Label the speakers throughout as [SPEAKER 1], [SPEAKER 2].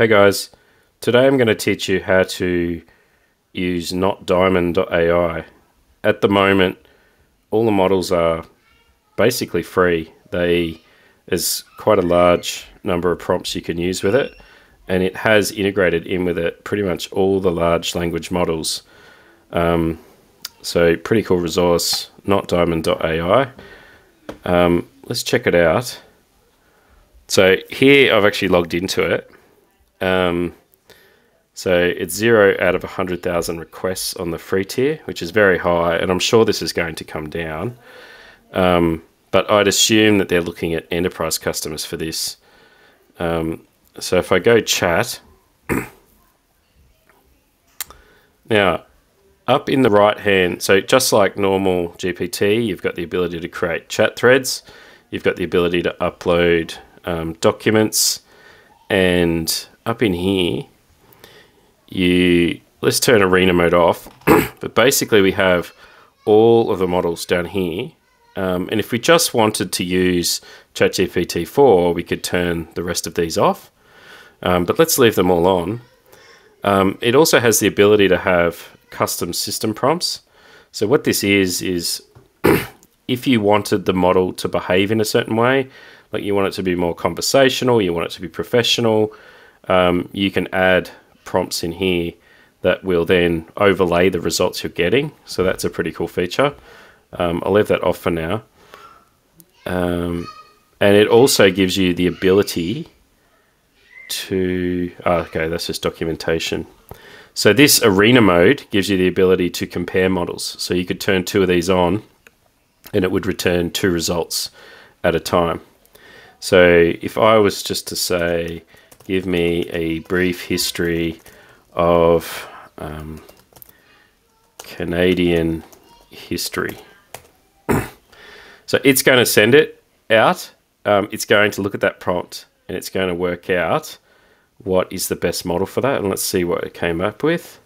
[SPEAKER 1] Hey guys, today I'm going to teach you how to use notdiamond.ai. At the moment, all the models are basically free. They there's quite a large number of prompts you can use with it, and it has integrated in with it pretty much all the large language models. Um, so pretty cool resource, notdiamond.ai. Um, let's check it out. So here I've actually logged into it. Um, so it's zero out of 100,000 requests on the free tier, which is very high, and I'm sure this is going to come down. Um, but I'd assume that they're looking at enterprise customers for this. Um, so if I go chat, now up in the right hand, so just like normal GPT, you've got the ability to create chat threads, you've got the ability to upload um, documents, and up in here, you let's turn arena mode off. but basically, we have all of the models down here. Um, and if we just wanted to use ChatGPT 4, we could turn the rest of these off. Um, but let's leave them all on. Um, it also has the ability to have custom system prompts. So what this is, is if you wanted the model to behave in a certain way, like you want it to be more conversational, you want it to be professional, um, you can add prompts in here that will then overlay the results you're getting. So that's a pretty cool feature. Um, I'll leave that off for now. Um, and it also gives you the ability to, oh, okay, that's just documentation. So this arena mode gives you the ability to compare models. So you could turn two of these on and it would return two results at a time. So if I was just to say, give me a brief history of um, Canadian history. so it's going to send it out. Um, it's going to look at that prompt and it's going to work out what is the best model for that. And let's see what it came up with.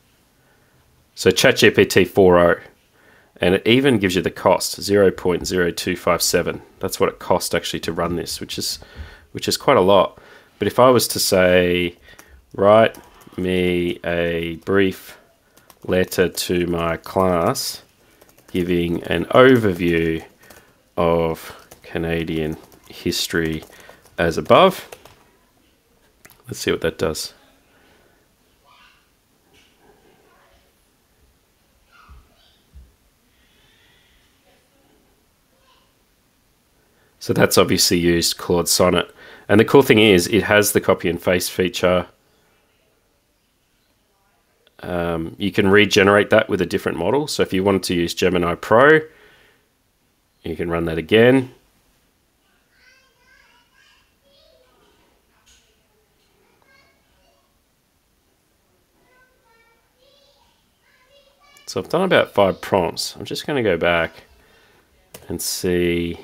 [SPEAKER 1] So ChatGPT 4.0. And it even gives you the cost, 0.0257. That's what it cost actually to run this, which is which is quite a lot. But if I was to say, write me a brief letter to my class giving an overview of Canadian history as above. Let's see what that does. So that's obviously used Claude Sonnet. And the cool thing is it has the copy and paste feature. Um, you can regenerate that with a different model. So if you wanted to use Gemini Pro, you can run that again. So I've done about five prompts. I'm just going to go back and see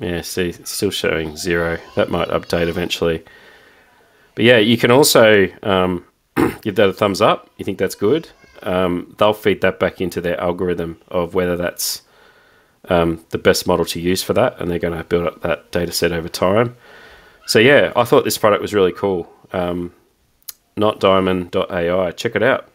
[SPEAKER 1] yeah, see, still showing zero. That might update eventually. But yeah, you can also um, give that a thumbs up. You think that's good? Um, they'll feed that back into their algorithm of whether that's um, the best model to use for that, and they're going to build up that data set over time. So yeah, I thought this product was really cool. Um, notdiamond.ai. Check it out.